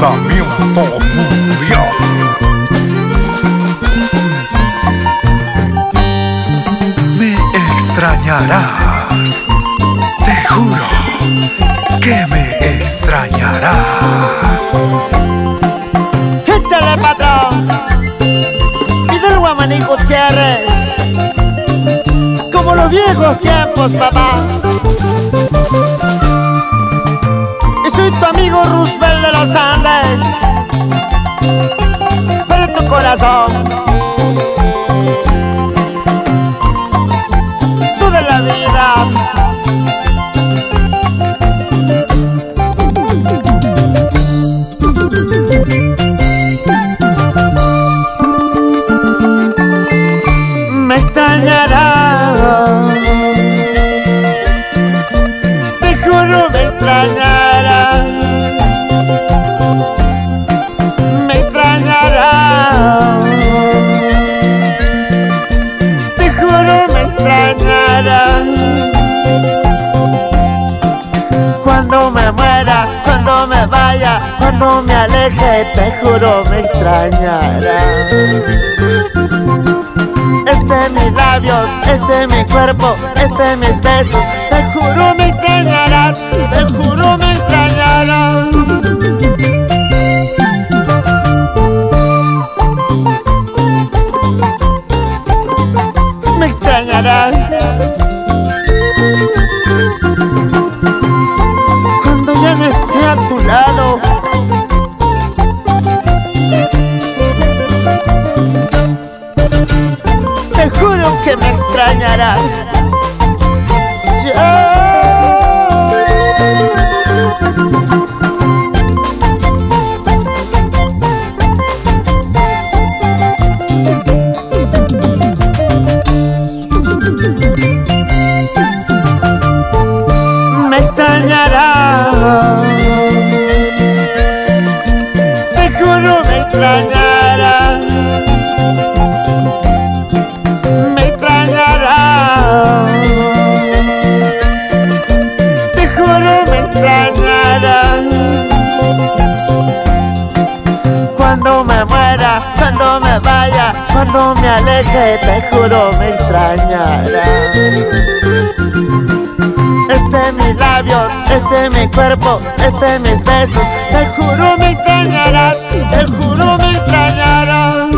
Lanzamiento mundial. Me extrañarás. Te juro que me extrañarás. Échale patrón. Fidel Guamaní Gutiérrez. Como los viejos tiempos, papá. Amigo Roosevelt de los Andes. Pero en tu corazón. Cuando me vaya, cuando me aleje, te juro me extrañará. Este mis labios, este mi cuerpo, este mis besos Te juro me extrañarás, extrañarás. Me extrañarás. Juro me extrañará. Este mis labios, este mi cuerpo, este mis besos, te juro me extrañarás, te juro me extrañarás.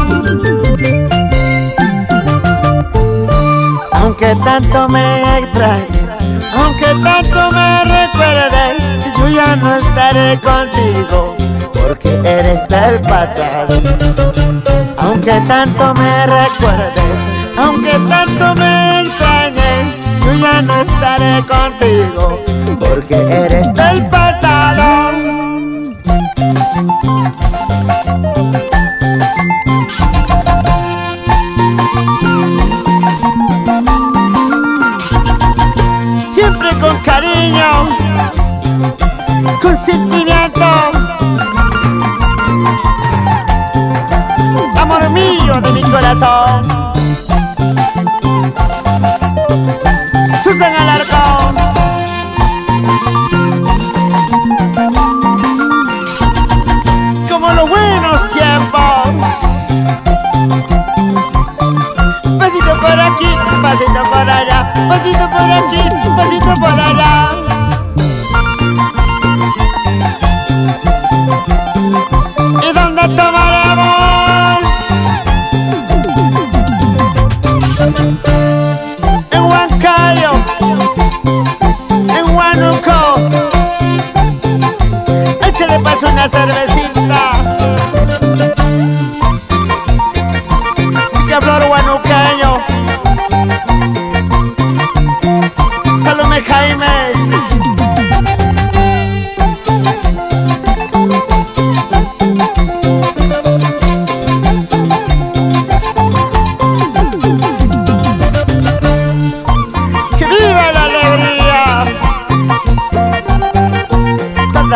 Aunque tanto me extrañes, aunque tanto me recuerdes, yo ya no estaré contigo, porque eres del pasado. Aunque tanto me recuerdes, aunque tanto me extrañes, yo ya no estaré contigo, porque eres del pasado. siempre con cariño, con sentimiento. Amor mío de mi corazón. Sa ngalan.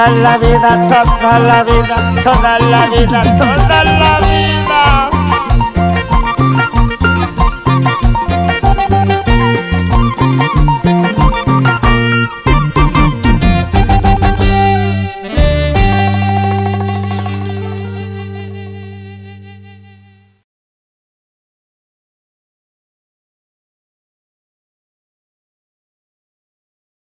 Toda la vida, toda la vida, toda la vida, toda la